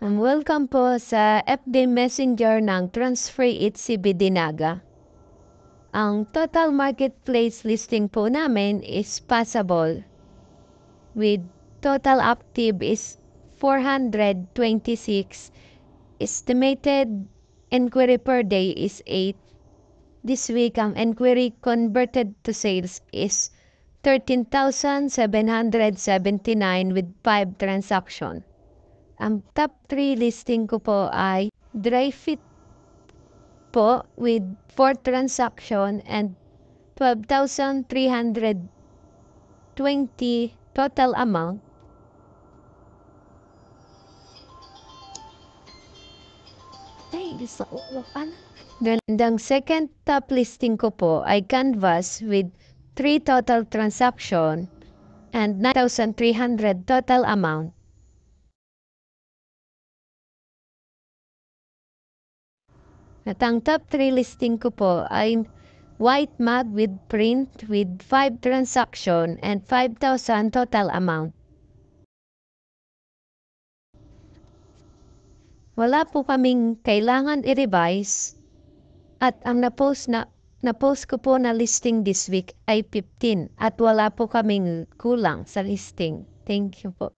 Welcome po sa FB Messenger ng Transfer It CB Dinaga. Ang total marketplace listing po namin is passable with total active is 426. Estimated inquiry per day is 8. This week, ang inquiry converted to sales is 13,779 with 5 transaction. Ang top 3 listing ko po ay dry fit po with 4 transaction and 12,320 total amount. Ay, sa ulo ka na. Then, ang second top listing ko po ay canvas with 3 total transaction and 9,300 total amount. At ang top 3 listing ko po ay white mug with print with 5 transaction and 5,000 total amount. Wala po kaming kailangan i-revise at ang na-post na na-post ko po na listing this week ay 15 at wala po kaming kulang sa listing. Thank you po.